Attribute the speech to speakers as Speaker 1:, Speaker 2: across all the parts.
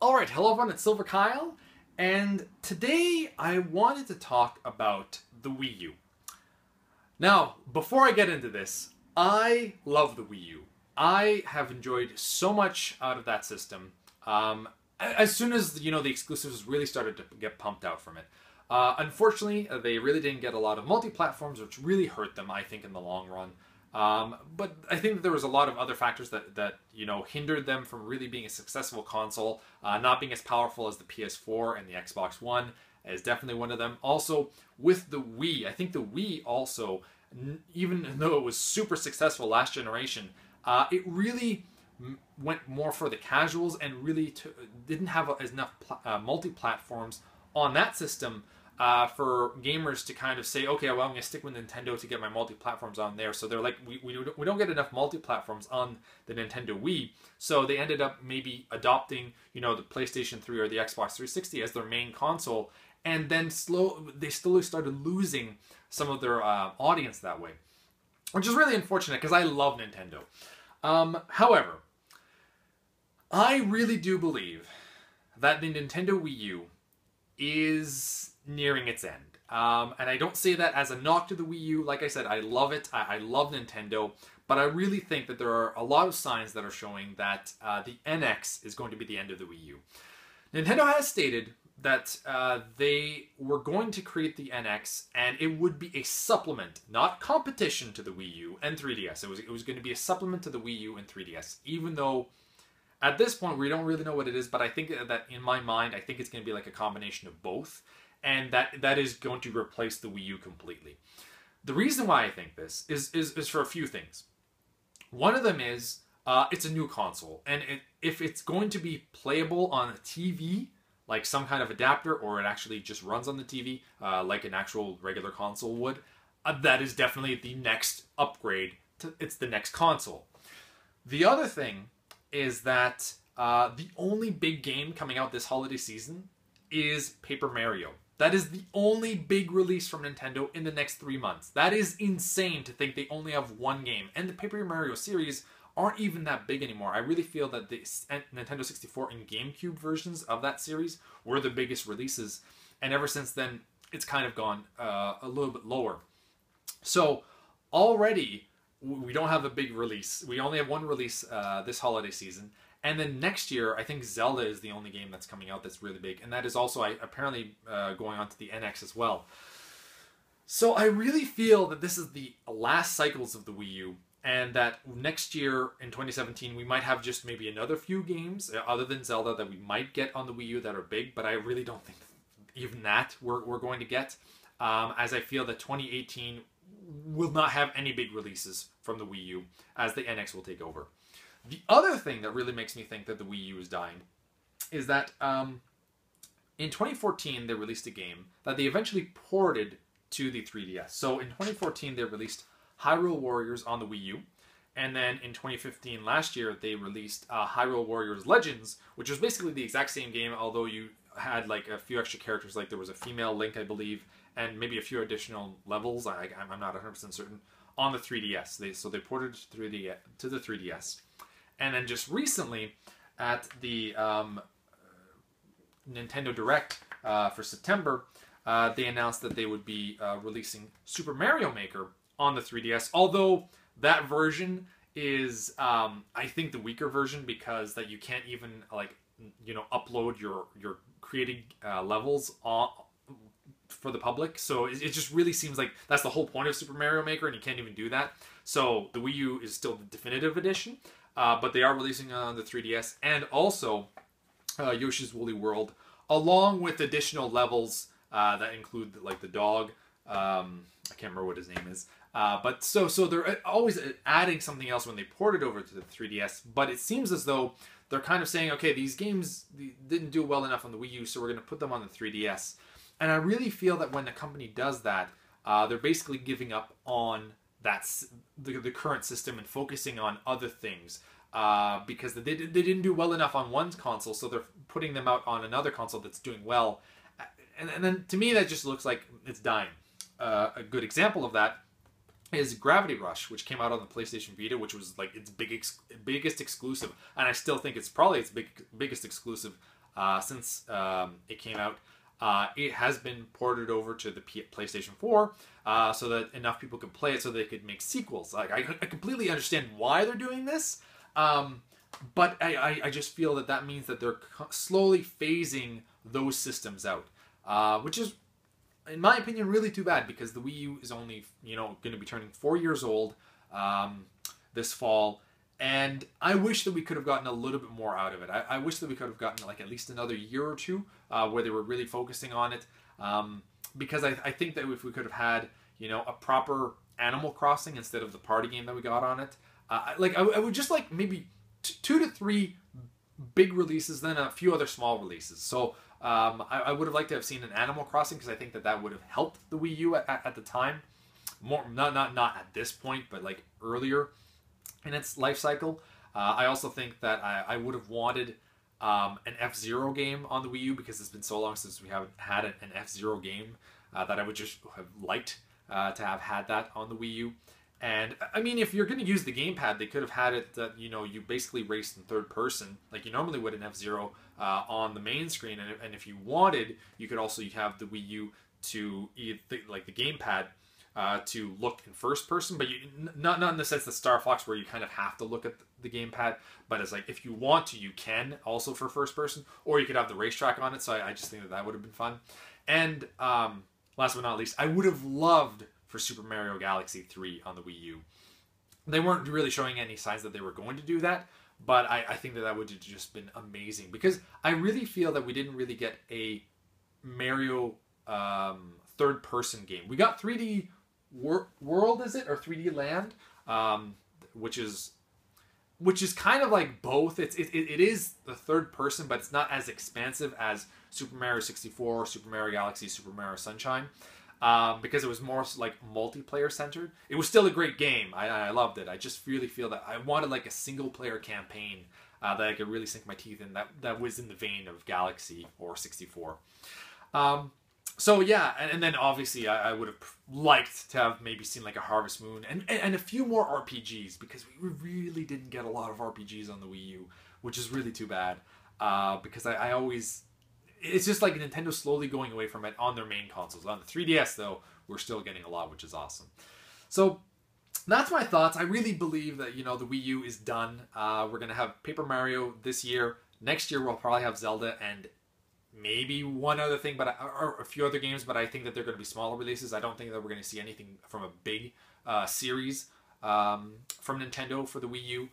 Speaker 1: All right, hello everyone, it's Silver Kyle, and today I wanted to talk about the Wii U. Now, before I get into this, I love the Wii U. I have enjoyed so much out of that system. Um, as soon as you know the exclusives really started to get pumped out from it. Uh, unfortunately, they really didn't get a lot of multi-platforms, which really hurt them, I think, in the long run. Um, but I think there was a lot of other factors that, that you know hindered them from really being a successful console. Uh, not being as powerful as the PS4 and the Xbox One is definitely one of them. Also, with the Wii, I think the Wii also, even though it was super successful last generation, uh, it really went more for the casuals and really didn't have enough uh, multi-platforms on that system uh, for gamers to kind of say, okay, well, I'm going to stick with Nintendo to get my multi-platforms on there. So they're like, we, we, we don't get enough multi-platforms on the Nintendo Wii. So they ended up maybe adopting, you know, the PlayStation 3 or the Xbox 360 as their main console. And then slow, they slowly started losing some of their uh, audience that way, which is really unfortunate because I love Nintendo. Um, however, I really do believe that the Nintendo Wii U is nearing its end. Um, and I don't say that as a knock to the Wii U. Like I said, I love it. I, I, love Nintendo. But I really think that there are a lot of signs that are showing that uh, the NX is going to be the end of the Wii U. Nintendo has stated that uh, they were going to create the NX and it would be a supplement, not competition to the Wii U and 3DS. It was, it was going to be a supplement to the Wii U and 3DS, even though at this point we don't really know what it is, but I think that in my mind, I think it's going to be like a combination of both and that that is going to replace the Wii U completely. The reason why I think this is is, is for a few things. One of them is uh, it's a new console, and it, if it's going to be playable on a TV, like some kind of adapter, or it actually just runs on the TV, uh, like an actual regular console would, uh, that is definitely the next upgrade. To, it's the next console. The other thing is that uh, the only big game coming out this holiday season is Paper Mario. That is the only big release from Nintendo in the next three months. That is insane to think they only have one game. And the Paper Mario series aren't even that big anymore. I really feel that the Nintendo 64 and GameCube versions of that series were the biggest releases. And ever since then, it's kind of gone uh, a little bit lower. So already, we don't have a big release. We only have one release uh, this holiday season. And then next year, I think Zelda is the only game that's coming out that's really big, and that is also I, apparently uh, going on to the NX as well. So I really feel that this is the last cycles of the Wii U, and that next year in 2017 we might have just maybe another few games uh, other than Zelda that we might get on the Wii U that are big, but I really don't think even that we're, we're going to get, um, as I feel that 2018 will not have any big releases from the Wii U, as the NX will take over. The other thing that really makes me think that the Wii U is dying is that um, in 2014 they released a game that they eventually ported to the 3DS. So in 2014 they released Hyrule Warriors on the Wii U. And then in 2015, last year, they released uh, Hyrule Warriors Legends, which was basically the exact same game, although you had like a few extra characters, like there was a female Link, I believe, and maybe a few additional levels. I, am not 100% certain on the 3DS. They, so they ported through the to the 3DS. And then just recently, at the um, Nintendo Direct uh, for September, uh, they announced that they would be uh, releasing Super Mario Maker on the 3DS. Although that version is, um, I think, the weaker version because that you can't even like you know upload your your creating uh, levels on for the public. So it, it, just really seems like that's the whole point of Super Mario Maker, and you can't even do that. So the Wii U is still the definitive edition. Uh, but they are releasing on the 3DS and also uh, Yoshi's Woolly World, along with additional levels uh, that include like the dog. Um, I can't remember what his name is. Uh, but so so they're uh, always adding something else when they port it over to the 3DS. But it seems as though they're kind of saying, okay, these games didn't do well enough on the Wii U, so we're going to put them on the 3DS. And I really feel that when a company does that, uh, they're basically giving up on that's the, the current system and focusing on other things uh, because they, they didn't do well enough on one console, so they're putting them out on another console that's doing well. And, and then to me, that just looks like it's dying. Uh, a good example of that is Gravity Rush, which came out on the PlayStation Vita, which was like its big ex- biggest exclusive, and I still think it's probably its big biggest exclusive uh, since um, it came out. Uh, it has been ported over to the P- PlayStation 4 uh, so that enough people could play it so they could make sequels. Like I, I completely understand why they're doing this, um, but I, I, I, just feel that that means that they're slowly phasing those systems out, uh, which is, in my opinion, really too bad because the Wii U is only you know going to be turning four years old um, this fall. And I wish that we could have gotten a little bit more out of it. I, I wish that we could have gotten like at least another year or two uh, where they were really focusing on it. Um, because I, I, think that if we could have had, you know, a proper Animal Crossing instead of the party game that we got on it, uh, like I, I, would just like maybe t- two to three big releases, then a few other small releases. So um, I, I, would have liked to have seen an Animal Crossing because I think that that would have helped the Wii U at, at the time. More not not not at this point, but like earlier in its life cycle. Uh, I also think that I, I would have wanted um, an F Zero game on the Wii U because it's been so long since we haven't had an F Zero game uh, that I would just have liked uh, to have had that on the Wii U. And I mean, if you're going to use the gamepad, they could have had it that you know you basically raced in third person like you normally would in F Zero uh, on the main screen. And, and if you wanted, you could also have the Wii U to like the gamepad uh, to look in first person, but you not not in the sense that Star Fox where you kind of have to look at the gamepad, but it's like if you want to, you can also for first person, or you could have the racetrack on it. So I, I just think that that would have been fun. And um, last but not least, I would have loved for Super Mario Galaxy 3 on the Wii U. They weren't really showing any signs that they were going to do that, but I, I think that that would have just been amazing because I really feel that we didn't really get a Mario um, third person game. We got 3D wor- world is it or 3D land, um, which is which is kind of like both. It's it, it is the third person, but it's not as expansive as Super Mario 64, Super Mario Galaxy, Super Mario Sunshine. Um, because it was more like multiplayer centered. It was still a great game. I, I loved it. I just really feel that I wanted like a single player campaign uh, that I could really sink my teeth in. That that was in the vein of Galaxy or 64. Um, so yeah, and, and then obviously I, I, would have liked to have maybe seen like a Harvest Moon and, and, and a few more RPGs because we really didn't get a lot of RPGs on the Wii U, which is really too bad. Uh, because I, I always, it's just like Nintendo slowly going away from it on their main consoles. On the 3DS though, we're still getting a lot, which is awesome. So that's my thoughts. I really believe that you know the Wii U is done. Uh, we're gonna have Paper Mario this year. Next year we'll probably have Zelda and maybe one other thing, but or a few other games, but I think that they're to be smaller releases. I don't think that we're to see anything from a big uh, series um, from Nintendo for the Wii U.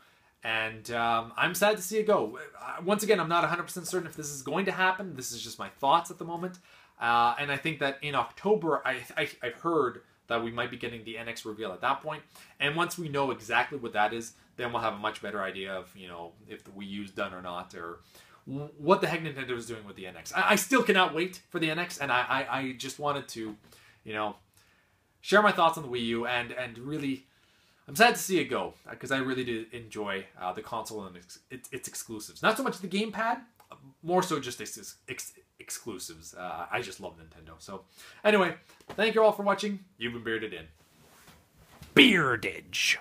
Speaker 1: And um, I'm sad to see it go. Uh, once again, I'm not 100% certain if this is going to happen. This is just my thoughts at the moment. Uh, and I think that in October, I, I, I heard that we might be getting the NX reveal at that point. And once we know exactly what that is, then we'll have a much better idea of, you know, if the Wii U's done or not, or what the heck Nintendo is doing with the NX. I, I, still cannot wait for the NX, and I, I, I, just wanted to, you know, share my thoughts on the Wii U and and really, I'm sad to see it go because I really did enjoy uh, the console and its, its, its, exclusives. Not so much the gamepad, more so just its, ex, exclusives. Uh, I just love Nintendo. So anyway, thank you all for watching. You've been bearded in.
Speaker 2: Beardage.